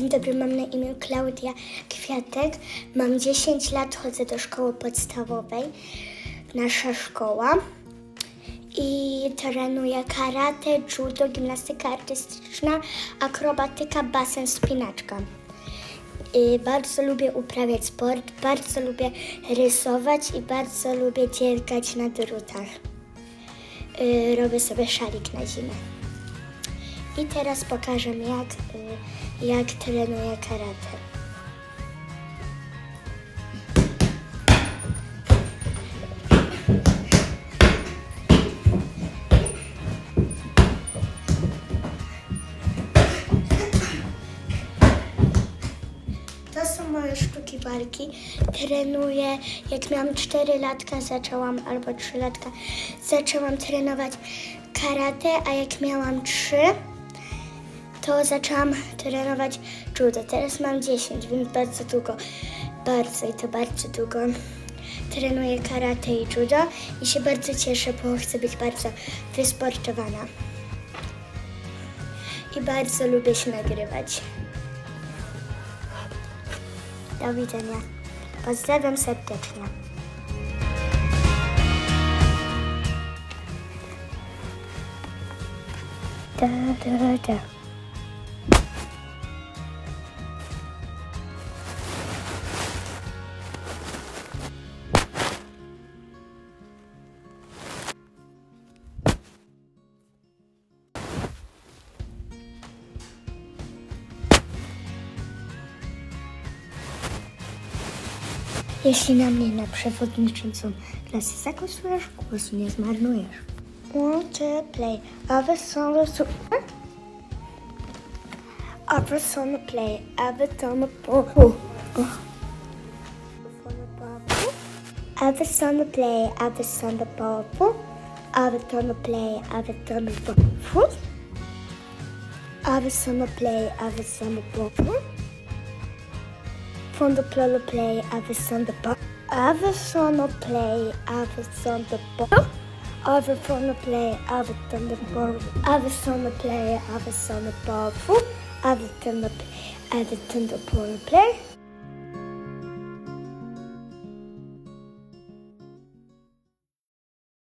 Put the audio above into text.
Dzień dobry, mam na imię Klaudia Kwiatek. Mam 10 lat, chodzę do szkoły podstawowej. Nasza szkoła. I trenuję karate, judo, gimnastyka artystyczna, akrobatyka, basen, spinaczka. I bardzo lubię uprawiać sport, bardzo lubię rysować i bardzo lubię dziergać na drutach. Y, robię sobie szalik na zimę. I teraz pokażę, jak, y, jak trenuję karate. To są moje sztuki walki. Trenuję, jak miałam 4 latka zaczęłam, albo 3 latka, zaczęłam trenować karate, a jak miałam 3, to zaczęłam trenować judo. Teraz mam 10, więc bardzo długo, bardzo i to bardzo długo trenuję karate i judo i się bardzo cieszę, bo chcę być bardzo wysportowana. I bardzo lubię się nagrywać. Do widzenia. Pozdrawiam serdecznie. Da, da, da. Jeśli na mnie na przewodniczącą klasy zagłosujesz, głosu nie zmarnujesz. One, two, play. Owe są losu... Owe są play. Owe są po... Owe są play. Owe są po... Owe są play. Owe są po... Owe są play. Owe są po... Owe są play. Owe są po on the plolo play, others on the bar. Others on the play, others on the bar. Others on the play, others on the bar. Others on the play, others on the bar. Others on the play, others on the play.